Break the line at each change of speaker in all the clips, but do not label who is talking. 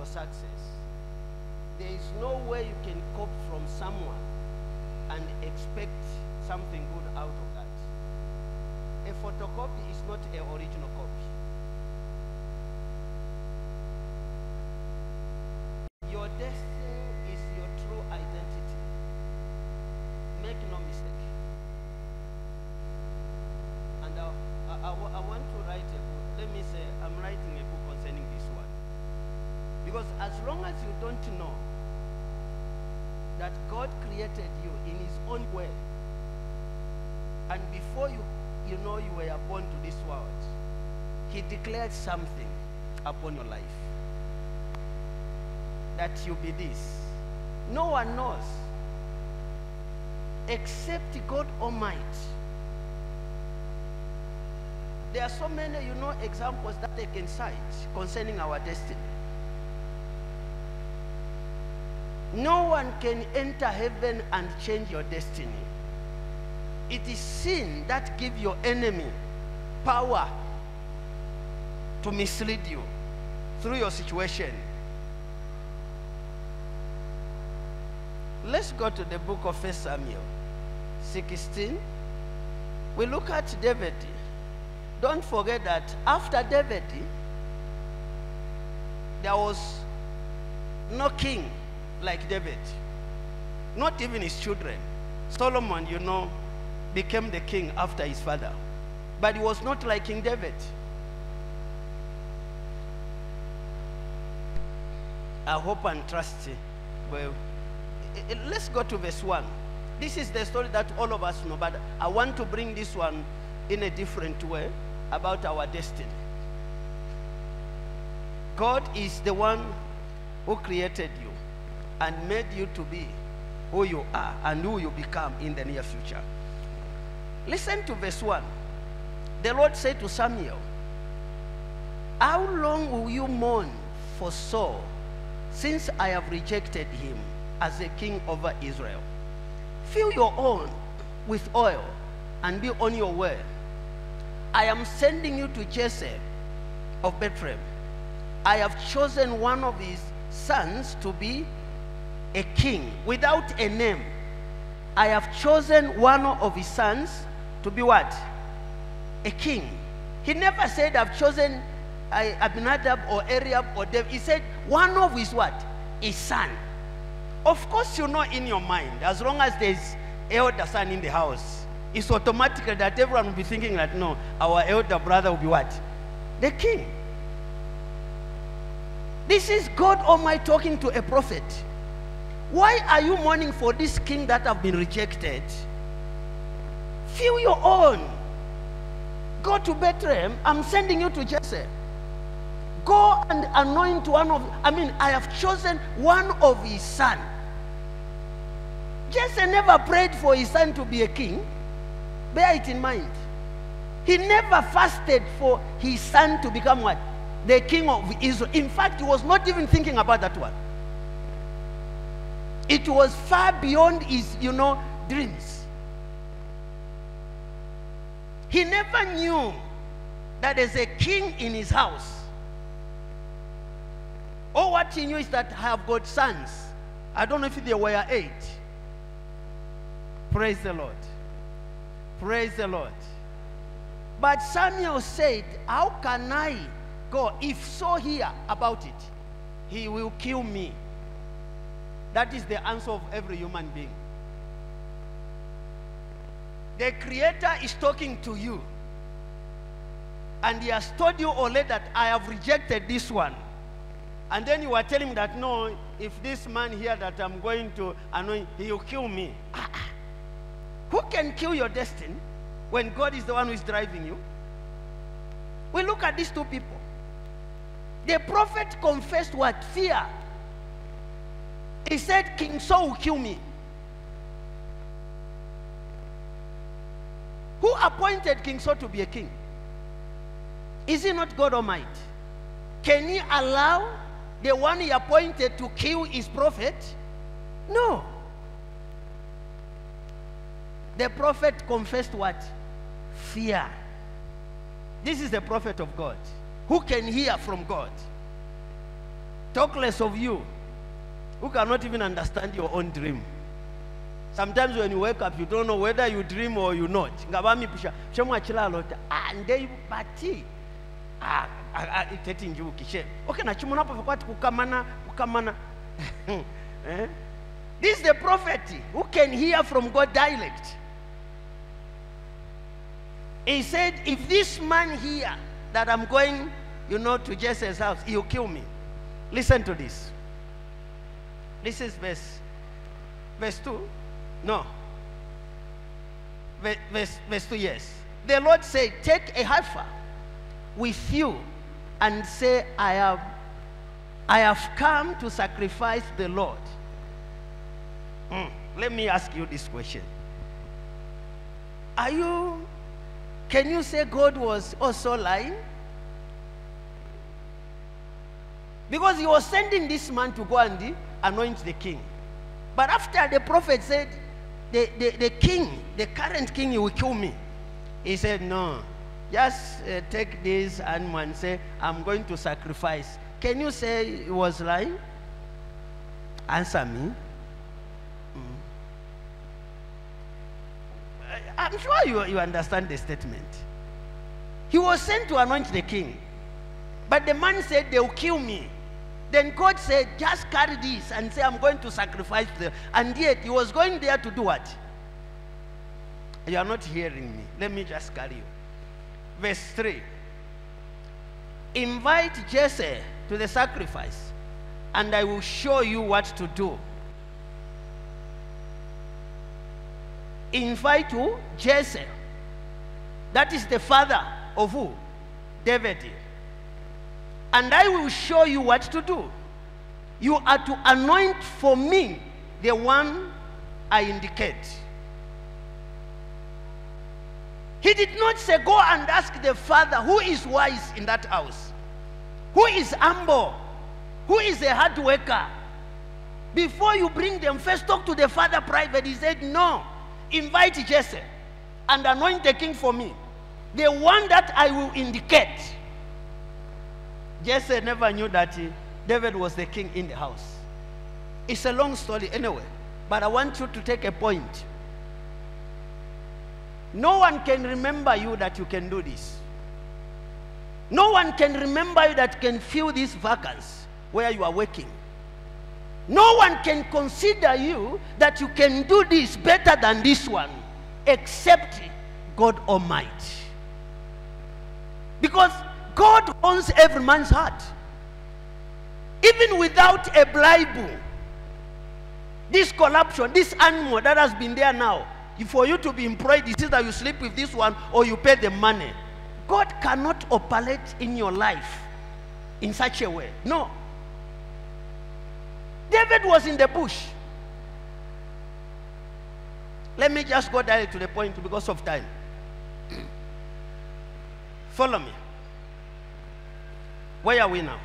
your success. There is no way you can copy from someone and expect something good out of that. A photocopy is not an original copy. Your destiny is your true identity. Make no mistake. And I, I, I wa- I want to write a book. Let me say, I'm writing a book concerning this one. Because as long as you don't know that God created you in his own way, and before you, know you were born to this world, he declared something upon your life. That you be this. No one knows except God Almighty. There are so many, you know, examples that they can cite concerning our destiny. No one can enter heaven and change your destiny. It is sin that give your enemy power to mislead you through your situation. Let's go to the book of 1 Samuel 16. We look at David. Don't forget that after David, there was no king like David, not even his children. Solomon, you know, became the king after his father, but he was not like King David. I hope and trust. Well, let's go to verse 1. This is the story that all of us know, but I want to bring this one in a different way about our destiny. God is the one who created you and made you to be who you are and who you become in the near future. Listen to verse 1. The Lord said to Samuel, How long will you mourn for Saul, since I have rejected him as a king over Israel? Fill your own with oil and be on your way. I am sending you to Jesse of Bethlehem. I have chosen one of his sons to be a king without a name. I have chosen one of his sons to be what? A king. He never said, I've chosen Abinadab or Eliab or David. He said, one of his what? His son. Of course, you know in your mind, as long as there's elder son in the house, it's automatically that everyone will be thinking that no, our elder brother will be what? The king. This is God Almighty talking to a prophet. Why are you mourning for this king that have been rejected? Fill your own. Go to Bethlehem. I'm sending you to Jesse. Go and anoint one of, I mean, I have chosen one of his son. Jesse never prayed for his son to be a king. Bear it in mind. He never fasted for his son to become what? The king of Israel. In fact, he was not even thinking about that one. It was far beyond his, you know, dreams. He never knew that there's a king in his house. All what he knew is that I have got sons. I don't know if there were eight. Praise the Lord. Praise the Lord. But Samuel said, How can I go? If Saul hear about it, he will kill me. That is the answer of every human being. The Creator is talking to you. And He has told you already that I have rejected this one. And then you are telling me that no, if this man here that I'm going to anoint, he will kill me. Ah, ah. Who can kill your destiny when God is the one who is driving you? We look at these two people. The prophet confessed what? Fear. He said, King Saul will kill me. Who appointed King Saul to be a king? Is he not God Almighty? Can he allow the one he appointed to kill his prophet? No. The prophet confessed what? Fear. This is the prophet of God. Who can hear from God? Talk less of you, who cannot even understand your own dream. Sometimes when you wake up, you don't know whether you dream or you not. Ngabami pusha chemwachila lota ah ndei bati ah ah, ah iteti njuki she. Okay na chimuna hapo kwati kukamana kukamana. eh? This is the prophet who can hear from God dialect. He said, if this man here that I'm going, you know, to Jesse's house, he'll kill me. Listen to this. This is verse verse 2. No. Ve- Verse, verse 2, yes. The Lord said, Take a heifer with you and say, I have I have come to sacrifice the Lord. Mm. Let me ask you this question. Are you can you say God was also lying? Because he was sending this man to go and anoint the king. But after the prophet said, the, the, the king, the current king, he will kill me. He said, No, just uh, take this animal and say, I'm going to sacrifice. Can you say he was lying? Answer me. Mm. I'm sure you, you understand the statement. He was sent to anoint the king. But the man said, They'll kill me. Then God said, Just carry this and say, I'm going to sacrifice them. And yet, he was going there to do what? You are not hearing me. Let me just carry you. Verse 3 Invite Jesse to the sacrifice, and I will show you what to do. Invite who? Jesse. That is the father of who? David. And I will show you what to do. You are to anoint for me the one I indicate. He did not say, Go and ask the father who is wise in that house, who is humble, who is a hard worker. Before you bring them, first talk to the father private. He said, No, invite Jesse and anoint the king for me, the one that I will indicate. Jesse never knew that eh, David was the king in the house. It's a long story anyway, but I want you to take a point. No one can remember you that you can do this. No one can remember you that can fill this vacancy where you are working. No one can consider you that you can do this better than this one except God Almighty. Because God owns every man's heart. Even without a Bible, this corruption, this animal that has been there now, for you to be employed, it's either you sleep with this one or you pay the money. God cannot operate in your life in such a way. No. David was in the bush. Let me just go direct to the point because of time. Follow me. Where are we now?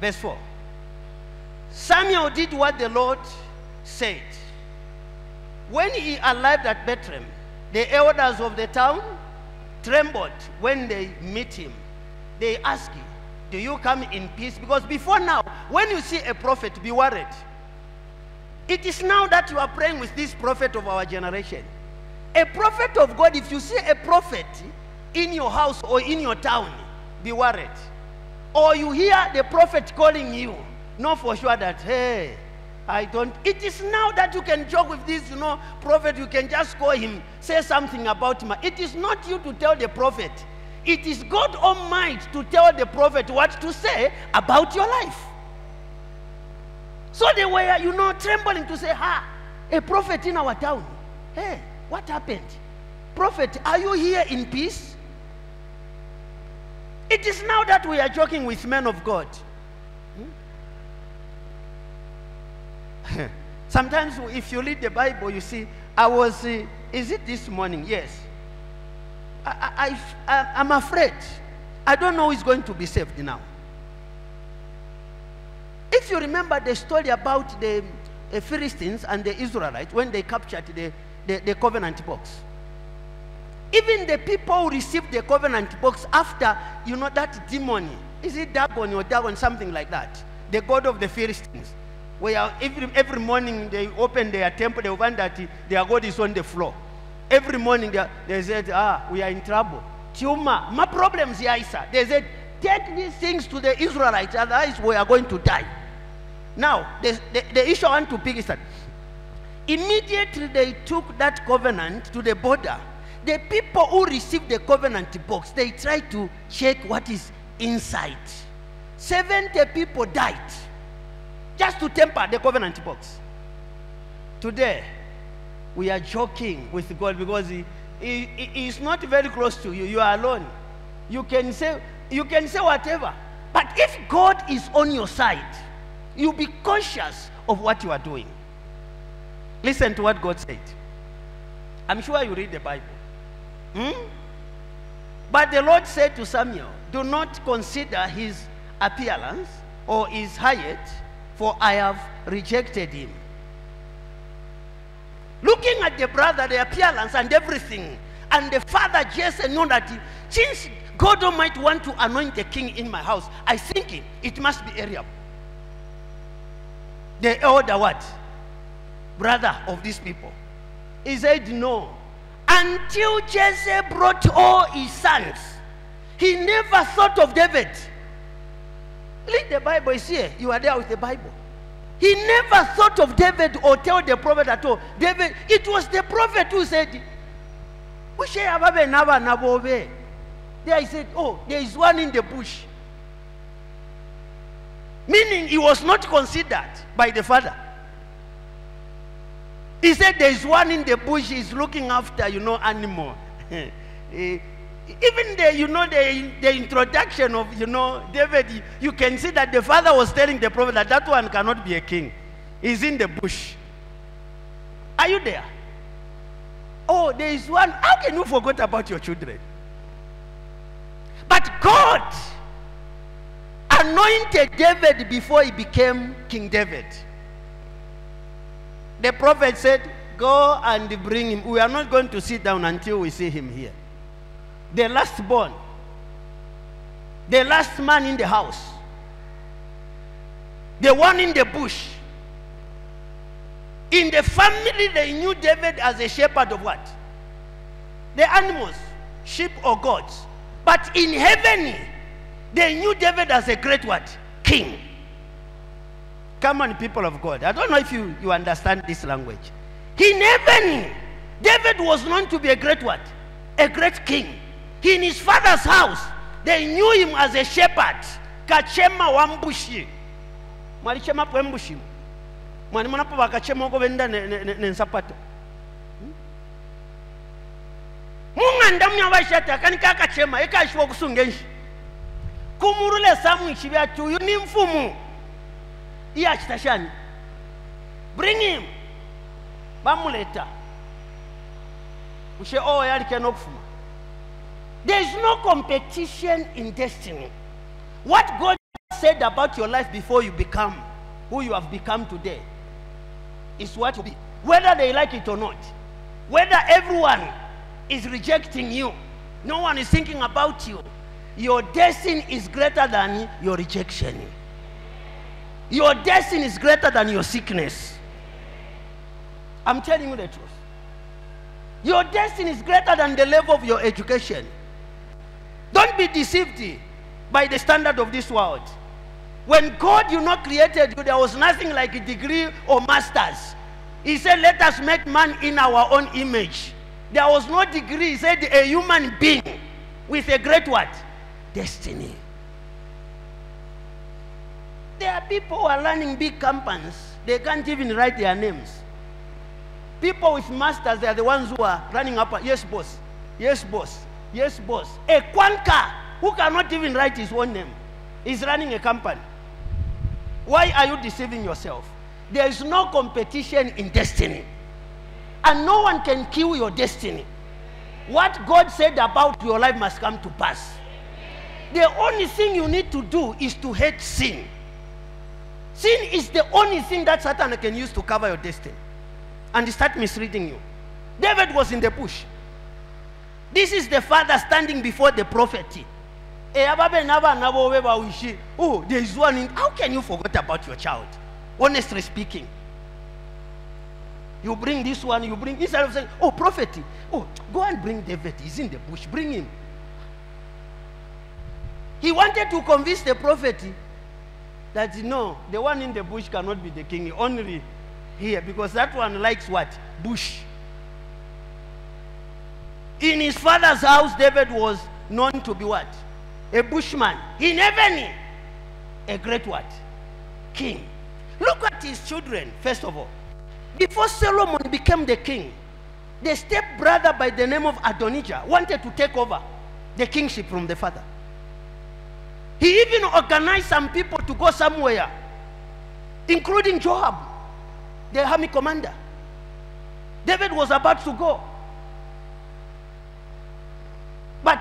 Verse 4. Samuel did what the Lord said. When he arrived at Bethlehem, the elders of the town trembled when they meet him. They ask him, Do you come in peace? Because before now, when you see a prophet, be worried. It is now that you are praying with this prophet of our generation. A prophet of God, if you see a prophet in your house or in your town, be worried. Or you hear the prophet calling you, know for sure that, hey, I don't. It is now that you can joke with this, you know, prophet, you can just call him, say something about him. It is not you to tell the prophet. It is God Almighty to tell the prophet what to say about your life. So they were, you know, trembling to say, Ha, a prophet in our town. Hey, what happened? Prophet, are you here in peace? It is now that we are joking with men of God. Hmm? Sometimes, if you read the Bible, you see, I was, uh, is it this morning? Yes. I, I, I, I'm afraid. I don't know who is going to be saved now. If you remember the story about the uh, Philistines and the Israelites when they captured the, the, the covenant box, even the people who received the covenant box after, you know, that demon, is it Dagon or Dagon, something like that, the god of the Philistines, where every, every morning they open their temple, they find that their god is on the floor. Every morning they, they said, ah, we are in trouble. Tiuma, my problems here, sir. They said, take these things to the Israelites, otherwise we are going to die. Now, the, the, the issue I want to pick is that immediately they took that covenant to the border. The people who received the covenant box, they tried to check what is inside. 70 people died just to temper the covenant box. Today, we are joking with God because he, he, he is not very close to you. You are alone. You can say you can say whatever. But if God is on your side, you be conscious of what you are doing. Listen to what God said. I'm sure you read the Bible. Hmm? But the Lord said to Samuel, Do not consider his appearance or his height, for I have rejected him. Looking at the brother, the appearance and everything, and the father Jesse know that since God Almighty want to anoint the king in my house, I think it must be Eliab. The elder what? Brother of these people. He said no. Until Jesse brought all his sons, he never thought of David. Read the Bible is here. You are there with the Bible. He never thought of David or tell the prophet at all. David, it was the prophet who said, There he said, Oh, there is one in the bush. Meaning he was not considered by the father. He said there is one in the bush, he's looking after, you know, animal. Eh, even the, you know, the, the introduction of, you know, David, you can see that the father was telling the prophet that that one cannot be a king. He's in the bush. Are you there? Oh, there is one. How can you forget about your children? But God anointed David before he became King David. The prophet said, Go and bring him. We are not going to sit down until we see him here. The last born, the last man in the house, the one in the bush. In the family, they knew David as a shepherd of what? The animals, sheep or goats. But in heaven, they knew David as a great what? King. Come on, people of God. I don't know if you, you understand this language. In heaven, David was known to be a great what? A great king. He, In his father's house, they knew him as a shepherd. Kachema wambushi. Mwalichema pwembushi. Mwani mwana pa wakachema oko benda nensapato. mung'anda munyabashati akanika akachema kusunga enshi kumurule samu ichivyati uyu ni mfumu iye achita shani bring him bamuleta ushe oh, owo yalike nokufuma there is no competition in destiny what god said about your life before you become who you have become today is what will be whether they like it or not whether everyone is rejecting you. No one is thinking about you. Your destiny is greater than your rejection. Your destiny is greater than your sickness. I'm telling you the truth. Your destiny is greater than the level of your education. Don't be deceived by the standard of this world. When God, you know, created you, there was nothing like a degree or masters. He said, Let us make man in our own image. There was no degree. He said a human being with a great what? Destiny. There are people who are running big companies. They can't even write their names. People with masters, they are the ones who are running up. Yes, boss. Yes, boss. Yes, boss. A quanker who cannot even write his own name is running a company. Why are you deceiving yourself? There is no competition in destiny and no one can kill your destiny. What God said about your life must come to pass. The only thing you need to do is to hate sin. Sin is the only thing that Satan can use to cover your destiny and start misleading you. David was in the bush. This is the father standing before the prophet. Eh. Oh, there is one in. How can you forget about your child? Honestly speaking. You bring this one, you bring, instead of saying, oh, prophet, oh, go and bring David. He's in the bush. Bring him. He wanted to convince the prophet that no, the one in the bush cannot be the king, only here, because that one likes what? Bush. In his father's house, David was known to be what? A bushman. He never knew a great what? King. Look at his children, first of all. Before Solomon became the king, the stepbrother by the name of Adonijah wanted to take over the kingship from the father. He even organized some people to go somewhere, including Joab, the army commander. David was about to go. But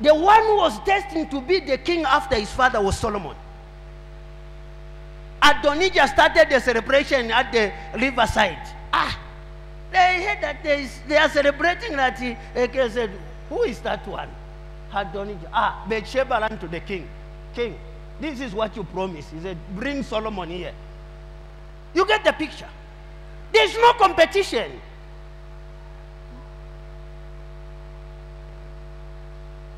the one who was destined to be the king after his father was Solomon. Adonijah started the celebration at the riverside. Ah, they heard that they, they are celebrating that he, he said, Who is that one? Adonijah. Ah, Bathsheba ran to the king. King, this is what you promised. He said, Bring Solomon here. You get the picture. There's no competition.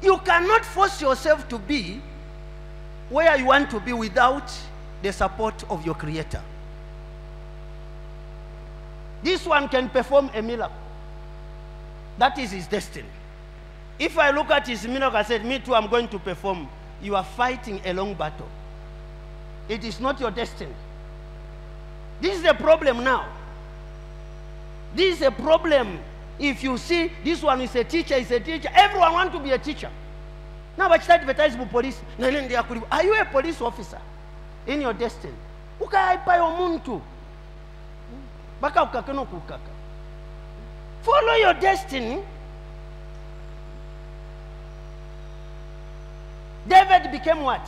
You cannot force yourself to be where you want to be without the support of your creator. This one can perform a miracle. That is his destiny. If I look at his miracle, I said, Me too, I'm going to perform. You are fighting a long battle. It is not your destiny. This is a problem now. This is a problem. If you see this one is a teacher, is a teacher. Everyone want to be a teacher. Now, but advertise for police. Are you a police officer in your destiny? ukaipa omuntu mpaka ukakena okukaka follow your destiny david became what?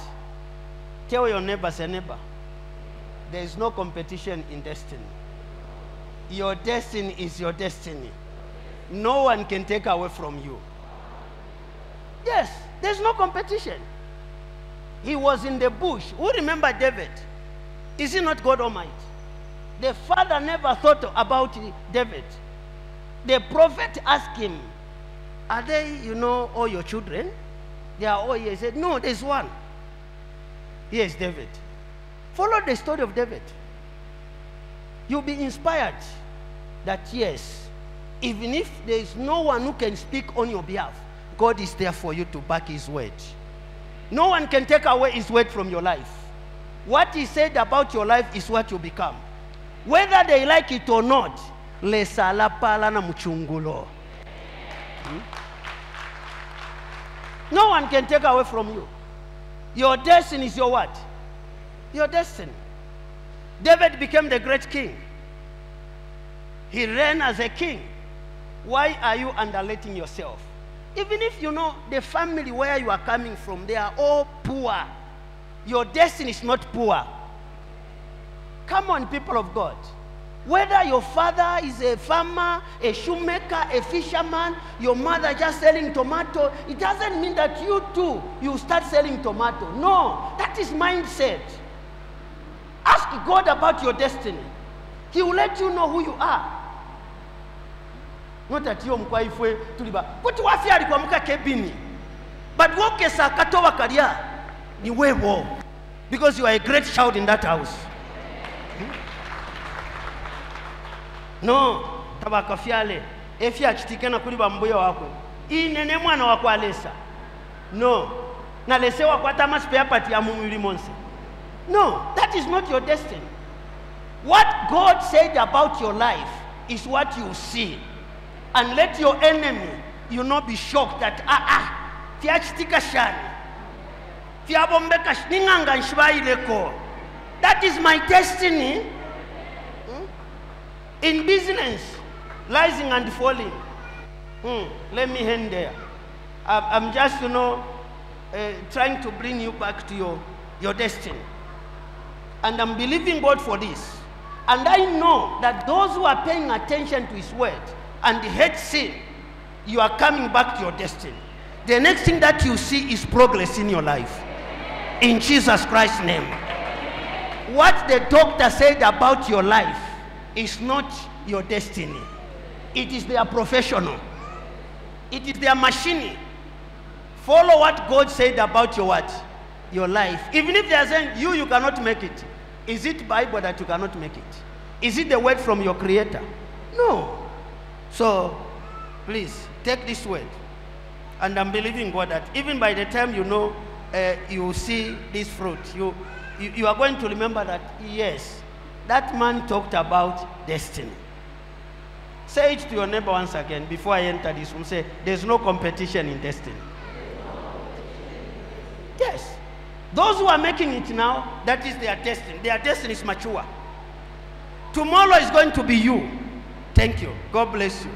Tell your neighbor say neighbor there is no competition in destiny. Your destiny is your destiny. No one can take away from you. Yes there's no competition. He was in the bush. Who remember david? Is he not god almighty? The father never thought about david. The prophet asked him are they you know all your children they are all here. He said no there's one. Yes david. Follow the story of david. You'll be inspired that yes even if there is no one who can speak on your behalf god is there for you to back his word. No one can take away his word from your life. What he said about your life is what you become. Whether they like it or not lesala pala na mchungulo Hmm? No one can take away from you. Your destiny is your what? Your destiny. David became the great king. He reigned as a king. Why are you underrating yourself? Even if you know the family where you are coming from they are all poor. Your destiny is not poor. Come on, people of God. Whether your father is a farmer, a shoemaker, a fisherman, your mother just selling tomato, it doesn't mean that you too, you start selling tomato. No, that is mindset. Ask God about your destiny. He will let you know who you are. Not that you mkwaifwe tuliba. Kuti wafi alikuwa muka kebini. But woke sa katowa kalia ni wewo. Because you are a great child in that house. No tabaka fyale efya na kuli bambuya wako. Inene mwana wako alesa. No nalese wako atama spare apati ya mumwili monse. No that is not your destiny. What god said about your life is what you see. And let your enemy you not be shocked that ah ah fyachitika shani. Fyabombeka ning'anga nshibayileko that is my destiny in business, rising and falling. Hmm, let me end there. I'm, I'm just, you know, uh, trying to bring you back to your, your destiny. And I'm believing God for this. And I know that those who are paying attention to His word and hate sin, you are coming back to your destiny. The next thing that you see is progress in your life. In Jesus Christ's name. What the doctor said about your life is not your destiny, it is their professional, it is their machine. Follow what God said about your what? Your life. Even if they are saying you, you cannot make it. Is it Bible that you cannot make it? Is it the word from your creator? No. So please take this word. And I'm believing God that even by the time you know uh, you see this fruit, you, you, you are going to remember that, yes, that man talked about destiny. Say it to your neighbor once again before I enter this room. Say, there's no competition in destiny. Yes. Those who are making it now, that is their destiny. Their destiny is mature. Tomorrow is going to be you. Thank you. God bless you.